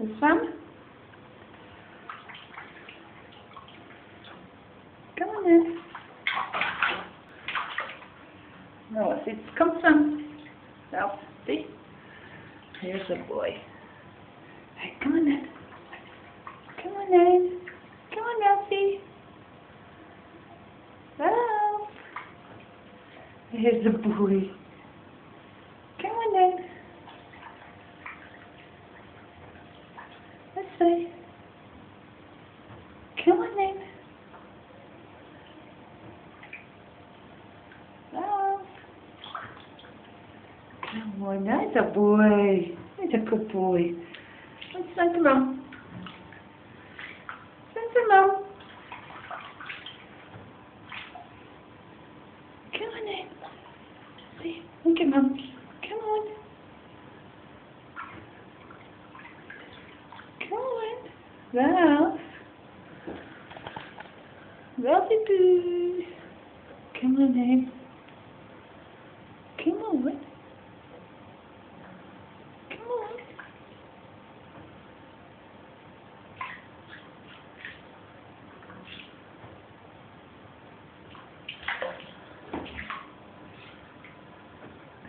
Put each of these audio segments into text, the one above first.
This one? Come on then. No, it's come some. Now, see? Here's a boy. Hey, come on then. Come on then. Come on, Ralphie. Ralph. Here's the boy. Come on then. Way. Come on then. Ralph. Come on, that's a boy. That's a good boy. Let's send him home. Send him home. Come on then. See, look at mom. Come on. Come on. Ralph. Ralphie boo. Come on then. Come on. Come on.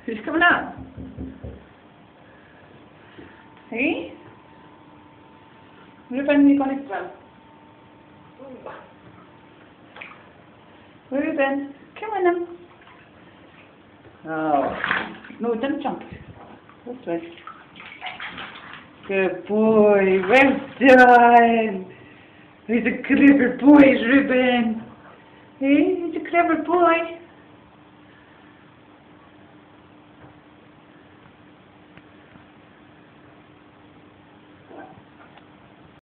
Who's coming out? Hey? Where have you got it from? Where have you been? Come on now. Oh. No, don't jump. This way. Good boy. Well done. He's a clever boy, Ruben. Hey, he's a clever boy.